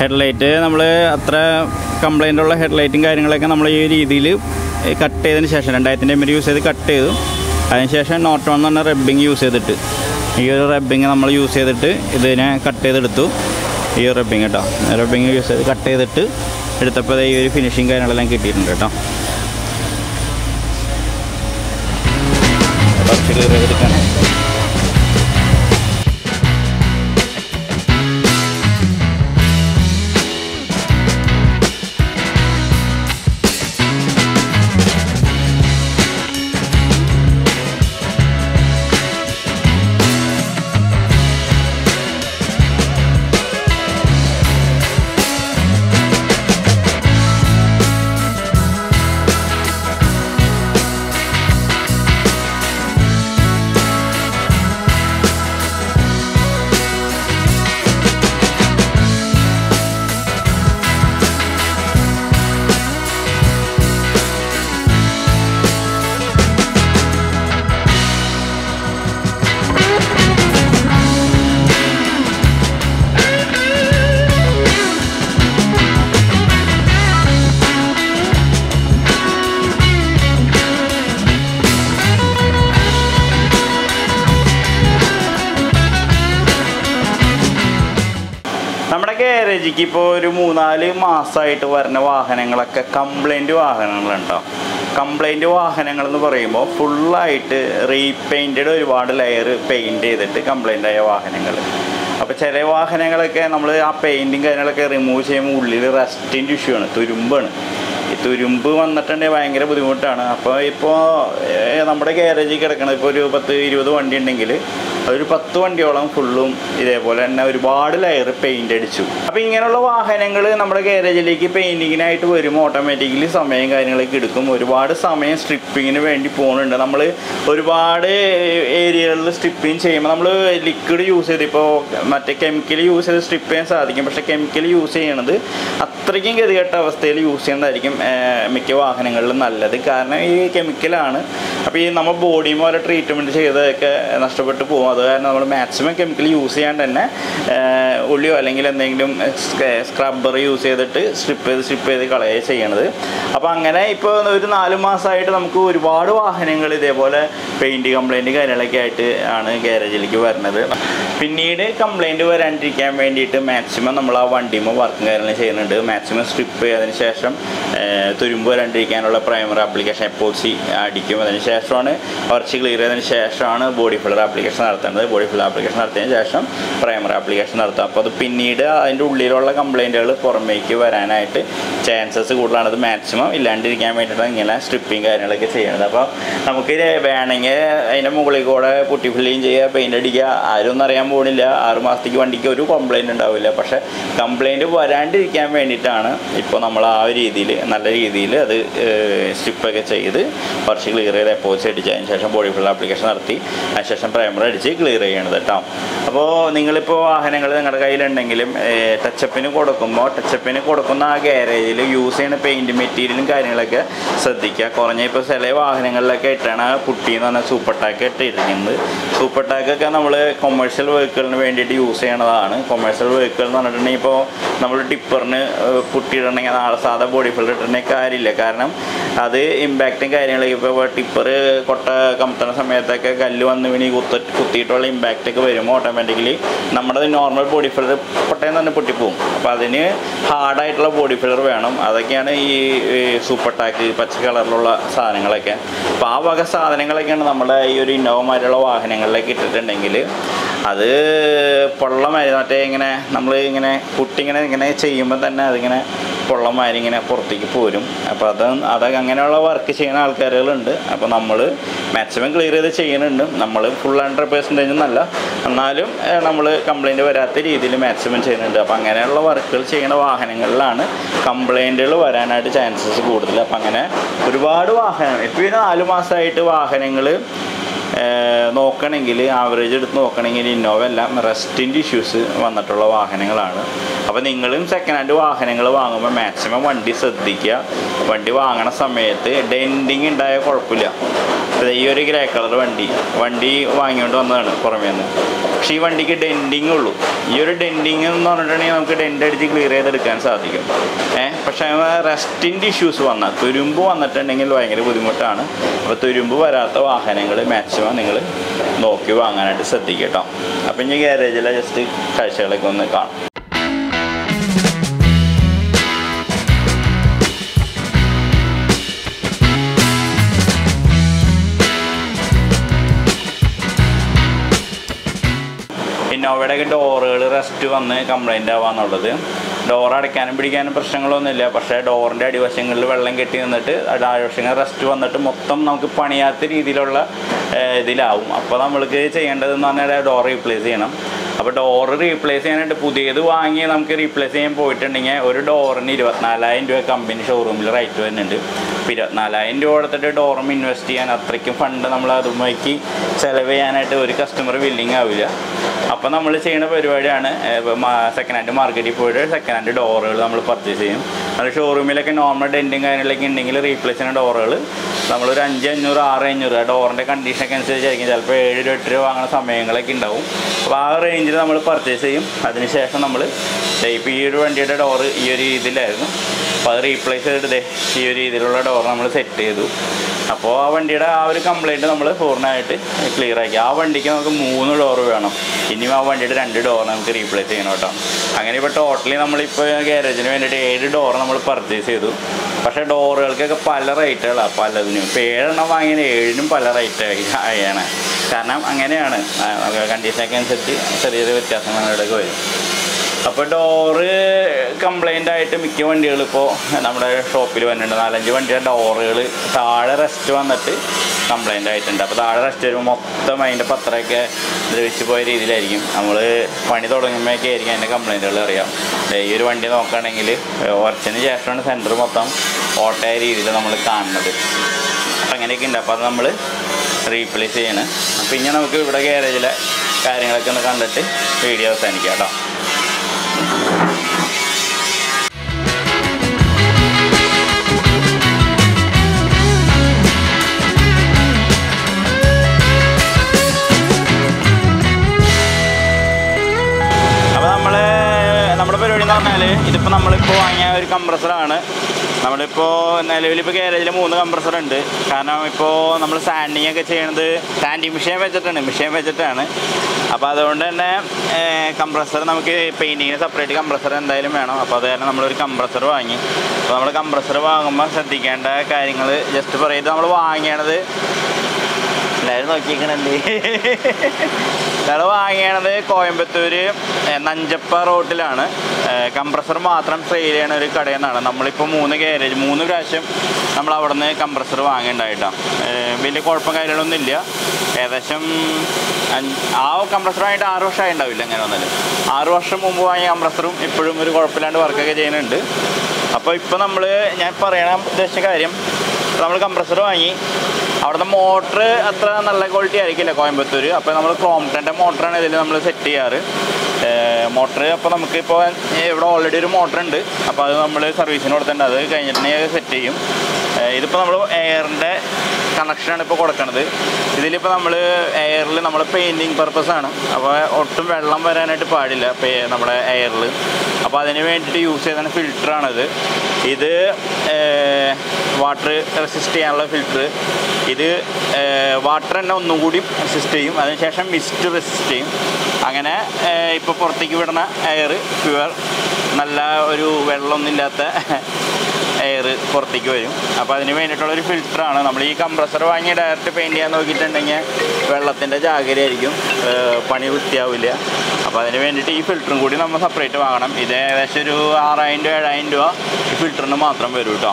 Headlight. നമ്മൾ അത്ര complaint ഉള്ള ഹെഡ്ലൈറ്റും കാര്യങ്ങളൊക്കെ നമ്മൾ ഈ രീതിയിൽ കട്ട് ചെയ്തതിന് ശേഷം രണ്ടായിരത്തിന്റെ എം യൂസ് ചെയ്ത് കട്ട് ചെയ്തു. അതിനുശേഷം വൺ എന്ന് പറഞ്ഞ റബ്ബിങ് യൂസ് ചെയ്തിട്ട് ഈ ഒരു റബ്ബിങ് നമ്മൾ യൂസ് ചെയ്തിട്ട് ഇതിനെ കട്ട് ചെയ്തെടുത്തു. ഈ റബ്ബിങ് കേട്ടോ റബ്ബിങ് യൂസ് ചെയ്ത് കട്ട് ചെയ്തിട്ട് എടുത്തപ്പോൾ ഈ ഒരു ഫിനിഷിങ് കാര്യങ്ങളെല്ലാം കിട്ടിയിട്ടുണ്ട് കേട്ടോ കുറച്ച് ഗാരേജിക്ക് ഇപ്പോൾ ഒരു മൂന്നാൽ മാസമായിട്ട് വരുന്ന വാഹനങ്ങളൊക്കെ കംപ്ലൈന്റ് വാഹനങ്ങളുണ്ടാവും കംപ്ലൈന്റ് വാഹനങ്ങൾ എന്ന് പറയുമ്പോൾ ഫുള്ളായിട്ട് റീപെയിന്റഡ് ഒരുപാട് ലെയർ പെയിന്റ് ചെയ്തിട്ട് കംപ്ലൈന്റ് ആയ വാഹനങ്ങൾ. അപ്പോൾ ചില വാഹനങ്ങളൊക്കെ നമ്മൾ ആ പെയിന്റും കാര്യങ്ങളൊക്കെ റിമൂവ് ചെയ്യുമ്പോൾ ഉള്ളിൽ റസ്റ്റിന്റെ ഇഷ്യൂ ആണ് തുരുമ്പാണ്. ഈ തുരുമ്പ് വന്നിട്ടുണ്ടെങ്കിൽ ഭയങ്കര ബുദ്ധിമുട്ടാണ്. അപ്പോൾ ഇപ്പോൾ നമ്മുടെ ഗ്യാരേജിൽ കിടക്കണത് ഇപ്പോൾ ഒരു പത്ത് ഇരുപത് വണ്ടി ഉണ്ടെങ്കിൽ ഒരു പത്ത് വണ്ടിയോളം ഫുള്ളും ഇതേപോലെ തന്നെ ഒരുപാട് ലെയർ പെയിന്റ് അടിച്ചു. അപ്പോൾ ഇങ്ങനെയുള്ള വാഹനങ്ങൾ നമ്മുടെ ഗാരേജിലേക്ക് പെയിന്റിങ്ങിനായിട്ട് വരുമ്പോൾ ഓട്ടോമാറ്റിക്കലി സമയം കാര്യങ്ങളൊക്കെ എടുക്കും. ഒരുപാട് സമയം സ്ട്രിപ്പിങ്ങിന് വേണ്ടി പോകുന്നുണ്ട് നമ്മൾ ഒരുപാട് ഏരിയകളിൽ സ്ട്രിപ്പിങ് ചെയ്യുമ്പോൾ നമ്മൾ ലിക്വിഡ് യൂസ് ചെയ്ത് ഇപ്പോൾ മറ്റേ കെമിക്കൽ യൂസ് ചെയ്ത് സ്ട്രിപ്പ് ചെയ്യാൻ സാധിക്കും. പക്ഷേ കെമിക്കൽ യൂസ് ചെയ്യണത് അത്രയ്ക്കും ഗതികെട്ട അവസ്ഥയിൽ യൂസ് ചെയ്യുന്നതായിരിക്കും മിക്ക വാഹനങ്ങളിലും നല്ലത്. കാരണം ഈ കെമിക്കലാണ് അപ്പോൾ ഈ നമ്മൾ ബോഡി പോലെ ട്രീറ്റ്മെന്റ് ചെയ്തതൊക്കെ നഷ്ടപ്പെട്ടു പോകും. അത് കാരണം നമ്മൾ മാക്സിമം കെമിക്കൽ യൂസ് ചെയ്യാണ്ട് തന്നെ ഉള്ളിയോ അല്ലെങ്കിൽ എന്തെങ്കിലും സ്ക്രബ്ബർ യൂസ് ചെയ്തിട്ട് സ്ട്രിപ്പ് ചെയ്ത് സ്ട്രിപ്പ് ചെയ്ത് കളയുക ചെയ്യണത്. അപ്പോൾ അങ്ങനെ ഇപ്പോൾ ഒരു നാല് മാസമായിട്ട് നമുക്ക് ഒരുപാട് വാഹനങ്ങൾ ഇതേപോലെ പെയിന്റ് കംപ്ലൈന്റ് കാര്യങ്ങളൊക്കെ ആയിട്ട് ആണ് ഗ്യാരേജിലേക്ക് വരുന്നത്. പിന്നീട് കംപ്ലൈന്റ് വരാണ്ടിരിക്കാൻ വേണ്ടിയിട്ട് മാക്സിമം നമ്മൾ ആ വണ്ടിയുമ്പോൾ വർക്കും കാര്യങ്ങൾ ചെയ്യുന്നുണ്ട്. മാക്സിമം സ്ട്രിപ്പ് ചെയ്തതിന് ശേഷം തുരുമ്പ് വരാണ്ടിരിക്കാനുള്ള പ്രൈമർ ആപ്ലിക്കേഷൻ എപ്പോസി അടിക്കും. അതിന് ശേഷമാണ് കുറച്ച് ക്ലിയർ ചെയ്തതിന് ശേഷമാണ് ബോഡി ഫില്ലർ ആപ്ലിക്കേഷൻ നടത്തേണ്ടത്. ബോഡി ഫിൽ ആപ്ലിക്കേഷൻ നടത്തിയതിന് ശേഷം പ്രൈമറി ആപ്ലിക്കേഷൻ നടത്തുക അപ്പോൾ അത് പിന്നീട് അതിന്റെ ഉള്ളിലുള്ള കംപ്ലൈന്റുകൾ പുറമേക്ക് വരാനായിട്ട് ചാൻസസ് കൂടുതലാണ്. അത് മാക്സിമം ഇല്ലാണ്ടിരിക്കാൻ വേണ്ടിയിട്ടാണ് ഇങ്ങനെ സ്ട്രിപ്പിങ് കാര്യങ്ങളൊക്കെ ചെയ്യുന്നത്. അപ്പോൾ നമുക്ക് വേണമെങ്കിൽ അതിന്റെ മുകളിൽ കൂടെ പുട്ടി ഫില്ലിങ് ചെയ്യുക പെയിന്റ് അടിക്കുക. ആരും ഒന്നും അറിയാൻ പോകുന്നില്ല ആറ് മാസത്തേക്ക് വണ്ടിക്ക് ഒരു കംപ്ലൈന്റ് ഉണ്ടാവില്ല. പക്ഷേ കംപ്ലൈന്റ് വരാണ്ടിരിക്കാൻ വേണ്ടിയിട്ടാണ് ഇപ്പോൾ നമ്മൾ ആ ഒരു രീതിയിൽ നല്ല രീതിയിൽ അത് സ്ട്രിപ്പൊക്കെ ചെയ്ത് കുറച്ച് ക്ലിയർ ചെയ്ത് എപ്പോസ് അടിച്ചതിന് ശേഷം ബോഡി ഫിൽ ആപ്ലിക്കേഷൻ നടത്തി. അതിനുശേഷം പ്രൈമറി അടിച്ച് ക്ലിയർ ചെയ്യണത് കേട്ടോ അപ്പോൾ നിങ്ങളിപ്പോൾ വാഹനങ്ങൾ നിങ്ങളുടെ കയ്യിലുണ്ടെങ്കിലും ടച്ചപ്പിന് കൊടുക്കുമ്പോൾ ടച്ചപ്പിന് കൊടുക്കുന്ന ആ ഗ്യാരേജിൽ യൂസ് ചെയ്യുന്ന പെയിന്റ് മെറ്റീരിയലും കാര്യങ്ങളൊക്കെ ശ്രദ്ധിക്കുക. കുറഞ്ഞ ഇപ്പോൾ ചില വാഹനങ്ങളിലൊക്കെ ഇട്ടാണ് പുട്ടി എന്ന് പറഞ്ഞാൽ സൂപ്പർ ടാക്ക് ഇട്ടിരിക്കുന്നത് സൂപ്പർ ടാക്കൊക്കെ നമ്മൾ കൊമേഴ്ഷ്യൽ വെഹിക്കിളിന് വേണ്ടിയിട്ട് യൂസ് ചെയ്യണതാണ്. കൊമേഴ്ഷ്യൽ വെഹിക്കിൾ എന്ന് പറഞ്ഞിട്ടുണ്ടെങ്കിൽ ഇപ്പോൾ നമ്മൾ ടിപ്പറിന് പുട്ടിയിടണമെങ്കിൽ നാളെ സാധാ ബോഡി ഫിൽഡർ ഇട്ടിട്ടുണ്ടെങ്കിൽ കാര്യമില്ല. കാരണം അത് ഇമ്പാക്റ്റും കാര്യങ്ങളൊക്കെ ഇപ്പോൾ ടിപ്പർ കൊട്ട കമത്തുന്ന സമയത്തൊക്കെ കല്ല് വന്ന് വിനി കുത്ത കുത്തിയിട്ടുള്ള ഇമ്പാക്റ്റ് ഒക്കെ വരുമ്പോൾ ഓട്ടോമാറ്റിക്കലി നമ്മുടെ നോർമൽ ബോഡി ഫിൽഡർ പൊട്ടയെന്ന് തന്നെ പൊട്ടിപ്പോവും. അപ്പോൾ അതിന് ഹാർഡായിട്ടുള്ള ബോഡി ഫിൽഡർ വേണം. അതൊക്കെയാണ് ഈ സൂപ്പർ ടാക്ക് പച്ച കളറിലുള്ള സാധനങ്ങളൊക്കെ. അപ്പോൾ ആ വക സാധനങ്ങളൊക്കെയാണ് നമ്മുടെ ഈ ഒരു ഇന്നോവമാരുള്ള വാഹനങ്ങളിലേക്ക് ഇട്ടിട്ടുണ്ടെങ്കിൽ അത് പൊള്ളമായിരുന്നു മറ്റേ ഇങ്ങനെ നമ്മൾ ഇങ്ങനെ കുട്ടിങ്ങനെ ഇങ്ങനെ ചെയ്യുമ്പോൾ തന്നെ അതിങ്ങനെ പൊള്ളമാതിരി ഇങ്ങനെ പുറത്തേക്ക് പോരും. അപ്പോൾ അത് അതൊക്കെ അങ്ങനെയുള്ള വർക്ക് ചെയ്യുന്ന ആൾക്കാരുകളുണ്ട്. അപ്പോൾ നമ്മൾ മാക്സിമം ക്ലിയർ ചെയ്ത് ചെയ്യുന്നുണ്ട്. നമ്മൾ ഫുൾ ഹൺഡ്രഡ് പെർസെന്റേജ് എന്നല്ല എന്നാലും നമ്മൾ കംപ്ലൈന്റ് വരാത്ത രീതിയിൽ മാക്സിമം ചെയ്യുന്നുണ്ട്. അപ്പോൾ അങ്ങനെയുള്ള വർക്കുകൾ ചെയ്യുന്ന വാഹനങ്ങളിലാണ് കംപ്ലൈന്റുകൾ വരാനായിട്ട് ചാൻസസ് കൂടുതൽ. അപ്പോൾ അങ്ങനെ ഒരുപാട് വാഹനം ഇപ്പോൾ നാല് മാസമായിട്ട് വാഹനങ്ങൾ നോക്കണമെങ്കിൽ ആവറേജ് എടുത്ത് നോക്കണമെങ്കിൽ ഇന്നോവ എല്ലാം റെസ്റ്റിന്റെ ഇഷ്യൂസ് വന്നിട്ടുള്ള വാഹനങ്ങളാണ്. അപ്പോൾ നിങ്ങളും സെക്കൻഡ് ഹാൻഡ് വാഹനങ്ങൾ വാങ്ങുമ്പോൾ മാക്സിമം വണ്ടി ശ്രദ്ധിക്കുക. വണ്ടി വാങ്ങണ സമയത്ത് ഡെൻഡിങ് ഉണ്ടായ കുഴപ്പമില്ല. ഈ ഒരു ഗ്രേ കളർ വണ്ടി വണ്ടി വാങ്ങിക്കൊണ്ട് വന്നതാണ് പുറമേ നിന്ന് പക്ഷേ ഈ വണ്ടിക്ക് ഡെൻഡിങ് ഉള്ളൂ. ഈ ഒരു ഡെൻഡിങ് എന്ന് പറഞ്ഞിട്ടുണ്ടെങ്കിൽ നമുക്ക് ഡെൻഡ് അടിച്ച് ക്ലിയർ ചെയ്തെടുക്കാൻ സാധിക്കും. ഏഹ് പക്ഷേ റെസ്റ്റിന്റെ ഇഷ്യൂസ് വന്നാൽ തുരുമ്പ് വന്നിട്ടുണ്ടെങ്കിൽ ഭയങ്കര ബുദ്ധിമുട്ടാണ്. അപ്പോൾ തുരുമ്പ് വരാത്ത വാഹനങ്ങൾ മാക്സിമം നിങ്ങൾ നോക്കി വാങ്ങാനായിട്ട് ശ്രദ്ധിക്കട്ടോ അപ്പം ഇനി ഗ്യാരേജിലെ ജസ്റ്റ് കാഴ്ചകളൊക്കെ ഒന്ന് കാണാം. ഇന്നോവയുടെ ഒക്കെ ഡോറുകൾ റെസ്റ്റ് വന്ന് കംപ്ലൈന്റ് ആവാന്നുള്ളത്. ഡോർ അടയ്ക്കാനും പിടിക്കാനും പ്രശ്നങ്ങളൊന്നുമില്ല. പക്ഷേ ഡോറിന്റെ അടിവശങ്ങളിൽ വെള്ളം കെട്ടി നിന്നിട്ട് അടിവശങ്ങൾ റെസ്റ്റ് വന്നിട്ട് മൊത്തം നമുക്ക് പണിയാത്ത രീതിയിലുള്ള ഇതിലാവും. അപ്പോൾ നമ്മൾക്ക് ചെയ്യേണ്ടതെന്ന് പറഞ്ഞാൽ ഡോർ റീപ്ലേസ് ചെയ്യണം. അപ്പോൾ ഡോർ റീപ്ലേസ് ചെയ്യാനായിട്ട് പുതിയത് വാങ്ങി നമുക്ക് റീപ്ലേസ് ചെയ്യാൻ പോയിട്ടുണ്ടെങ്കിൽ ഒരു ഡോറിന് ഇരുപത്തിനാലായിരം രൂപ കമ്പനി ഷോറൂമിൽ റേറ്റ് വരുന്നുണ്ട്. ഇരുപത്തിനാലായിരം രൂപ കൊടുത്തിട്ട് ഡോറും ഇൻവെസ്റ്റ് ചെയ്യാൻ അത്രയ്ക്കും ഫണ്ട് നമ്മൾ അതുമാക്കി ചിലവ് ചെയ്യാനായിട്ട് ഒരു കസ്റ്റമർ വില്ലിങ് ആവില്ല അപ്പോൾ നമ്മൾ ചെയ്യുന്ന പരിപാടിയാണ് സെക്കൻഡ് ഹാൻഡ് മാർക്കറ്റിൽ പോയിട്ട് സെക്കൻഡ് ഹാൻഡ് ഡോറുകൾ നമ്മൾ പർച്ചേസ് ചെയ്യും. അത് ഷോറൂമിലൊക്കെ നോർമൽ ഡെന്റും കാര്യങ്ങളൊക്കെ ഉണ്ടെങ്കിൽ റീപ്ലേസ് ചെയ്യുന്ന ഡോറുകൾ നമ്മളൊരു അഞ്ച് അഞ്ഞൂറ് ആറ് അഞ്ഞൂറ് ആ ഡോറിന്റെ കണ്ടീഷനൊക്കെ അനുസരിച്ചായിരിക്കും. ചിലപ്പോൾ ഏഴ് രൂപ എട്ട് രൂപ വാങ്ങുന്ന സമയങ്ങളൊക്കെ ഉണ്ടാവും. അപ്പോൾ ആ റേഞ്ചിൽ നമ്മൾ പർച്ചേസ് ചെയ്യും. അതിനുശേഷം നമ്മൾ ഇപ്പോൾ ഈ ഒരു വണ്ടിയുടെ ഡോറ് ഈ ഒരു രീതിയിലായിരുന്നു. അപ്പോൾ അത് റീപ്ലേസ് ചെയ്തിട്ട് ഈ ഒരു രീതിയിലുള്ള ഡോർ നമ്മൾ സെറ്റ് ചെയ്തു. അപ്പോൾ ആ വണ്ടിയുടെ ആ ഒരു കംപ്ലൈന്റ് നമ്മൾ പൂർണമായിട്ട് ക്ലിയർ ആക്കി. ആ വണ്ടിക്ക് നമുക്ക് മൂന്ന് ഡോർ വേണം. ഇനിയും ആ വണ്ടിയുടെ രണ്ട് ഡോർ നമുക്ക് റീപ്ലേസ് ചെയ്യണം കേട്ടോ. അങ്ങനെ ഇപ്പോൾ ടോട്ടലി നമ്മളിപ്പോൾ ഗ്യാരേജിന് വേണ്ടിയിട്ട് ഏഴ് ഡോർ നമ്മൾ പർച്ചേസ് ചെയ്തു. പക്ഷേ ഡോറുകൾക്കൊക്കെ പല റേറ്റുകളാണ് പലതിനും. ഇപ്പോൾ ഏഴെണ്ണം വാങ്ങിയാൽ ഏഴിനും പല റേറ്റ് ആയാണ്. കാരണം അങ്ങനെയാണ്. കണ്ടീഷനൊക്കെ അനുസരിച്ച് ചെറിയ ചെറിയ വ്യത്യാസങ്ങളൊക്കെ വരും. അപ്പോൾ ഡോറ് കംപ്ലൈന്റ് ആയിട്ട് മിക്ക വണ്ടികൾ ഇപ്പോൾ നമ്മുടെ ഷോപ്പിൽ വന്നിട്ടുണ്ട്. നാലഞ്ച് വണ്ടിയുടെ ഡോറുകൾ താഴെ റെസ്റ്റ് വന്നിട്ട് കംപ്ലൈന്റ് ആയിട്ടുണ്ട്. അപ്പോൾ താഴെ റെസ്റ്റ് വരുമ്പോൾ മൊത്തം അതിന്റെ പത്രമൊക്കെ ദ്രവിച്ച് പോയ രീതിയിലായിരിക്കും. നമ്മൾ പണി തുടങ്ങുമ്പോഴൊക്കെ ആയിരിക്കും അതിന്റെ കംപ്ലൈന്റുകൾ അറിയാം. ഈ ഒരു വണ്ടി നോക്കുകയാണെങ്കിൽ ഉറച്ചതിന് ശേഷമാണ് സെന്റർ മൊത്തം ഓട്ടയ രീതിയിൽ നമ്മൾ കാണുന്നത്. അങ്ങനെയൊക്കെ ഉണ്ട്. അപ്പോൾ അത് നമ്മൾ റീപ്ലേസ് ചെയ്യണം. അപ്പോൾ ഇനി നമുക്ക് ഇവിടെ ഗ്യാരേജിലെ കാര്യങ്ങളൊക്കെ ഒന്ന് കണ്ടിട്ട് വീഡിയോ അവസാനിക്കാം കേട്ടോ. നമ്മളിപ്പോൾ നിലവിലിപ്പോൾ ഗ്യാരേജിൽ മൂന്ന് കംപ്രസർ ഉണ്ട്. കാരണം ഇപ്പോൾ നമ്മൾ സാൻഡിങ് ഒക്കെ ചെയ്യണത് സാൻഡിങ് മെഷീൻ വെച്ചിട്ടാണ് മെഷീൻ വെച്ചിട്ടാണ്. അപ്പോൾ അതുകൊണ്ട് തന്നെ കംപ്രസർ നമുക്ക് പെയിന്റിങ്ങിന് സെപ്പറേറ്റ് കംപ്രസർ എന്തായാലും വേണം. അപ്പോൾ അത് കാരണം നമ്മളൊരു കംപ്രസർ വാങ്ങി. അപ്പോൾ നമ്മൾ കംപ്രസർ വാങ്ങുമ്പോൾ ശ്രദ്ധിക്കേണ്ട കാര്യങ്ങൾ ജസ്റ്റ് പറയുന്നത് നമ്മൾ വാങ്ങിയണത് എല്ലാവരും നോക്കിയേക്കണല്ലേ? ഞങ്ങൾ വാങ്ങിയണത് കോയമ്പത്തൂര് നഞ്ചപ്പ റോട്ടിലാണ്. കംപ്രസർ മാത്രം സെയിൽ ചെയ്യണ ഒരു കടയിൽ നമ്മളിപ്പോൾ മൂന്ന് ഗ്യാരേജ് മൂന്ന് പ്രാവശ്യം നമ്മൾ അവിടെ നിന്ന് കംപ്രസർ വാങ്ങിയിട്ടുണ്ടായിട്ടാണ് വലിയ കുഴപ്പം കാര്യങ്ങളൊന്നും ഇല്ല. ഏകദേശം ആ കംപ്രസർ വാങ്ങിയിട്ട് ആറ് വർഷമായി ഉണ്ടാവില്ല അങ്ങനെ വന്നാലും ആറ് വർഷം മുമ്പ് വാങ്ങിയ കംപ്രസറും ഇപ്പോഴും ഒരു കുഴപ്പമില്ലാണ്ട് വർക്കൊക്കെ ചെയ്യുന്നുണ്ട്. അപ്പോൾ ഇപ്പോൾ നമ്മൾ ഞാൻ പറയണ ഉദ്ദേശിച്ച കാര്യം നമ്മൾ കംപ്രസർ വാങ്ങി അവിടുത്തെ മോട്ടർ അത്ര നല്ല ക്വാളിറ്റി ആയിരിക്കില്ല കോയമ്പത്തൂർ അപ്പോൾ നമ്മൾ ക്രോംപ്ടന്റെ മോട്ടറാണ് ഇതിൽ നമ്മൾ സെറ്റ് ചെയ്യാറ്. മോട്ടർ അപ്പോൾ നമുക്കിപ്പോൾ ഇവിടെ ഓൾറെഡി ഒരു മോട്ടർ ഉണ്ട് അപ്പോൾ അത് നമ്മൾ സർവീസിന് കൊടുത്തിട്ടുണ്ട്. അത് കഴിഞ്ഞിട്ടുണ്ടെങ്കിൽ സെറ്റ് ചെയ്യും. ഇതിപ്പോൾ നമ്മൾ എയറിന്റെ കണക്ഷനാണ് ഇപ്പോൾ കൊടുക്കുന്നത് ഇതിലിപ്പോൾ നമ്മൾ എയറിൽ നമ്മൾ പെയിന്റിങ് പർപ്പസാണ് അപ്പോൾ ഒട്ടും വെള്ളം വരാനായിട്ട് പാടില്ല നമ്മുടെ എയറിൽ അപ്പോൾ അതിന് വേണ്ടിയിട്ട് യൂസ് ചെയ്യുന്ന ഫിൽറ്ററാണിത് ഇത് വാട്ടർ റെസിസ്റ്റ് ചെയ്യാനുള്ള ഫിൽറ്റർ ഇത് വാട്ടർ തന്നെ ഒന്നും കൂടി റെസിസ്റ്റ് ചെയ്യും. അതിനുശേഷം മിസ്റ്റ് റെസിസ്റ്റ് ചെയ്യും. അങ്ങനെ ഇപ്പോൾ പുറത്തേക്ക് വിടുന്ന എയർ പ്യുവർ നല്ല ഒരു വെള്ളമൊന്നുമില്ലാത്ത എയർ പുറത്തേക്ക് വരും. അപ്പോൾ അതിന് വേണ്ടിയിട്ടുള്ളൊരു ഫിൽറ്ററാണ് നമ്മൾ ഈ കംപ്രസർ വാങ്ങി ഡയറക്റ്റ് പെയിന്റ് ചെയ്യാൻ നോക്കിയിട്ടുണ്ടെങ്കിൽ വെള്ളത്തിന്റെ ജാഗ്രതയായിരിക്കും. പണി വൃത്തിയാവില്ല. അപ്പോൾ അതിന് വേണ്ടിയിട്ട് ഈ ഫിൽറ്ററും കൂടി നമ്മൾ സെപ്പറേറ്റ് വാങ്ങണം. ഇത് ഏകദേശം ഒരു ആറായിരം രൂപ ഏഴായിരം രൂപ ഈ ഫിൽറ്ററിന് മാത്രം വരും കേട്ടോ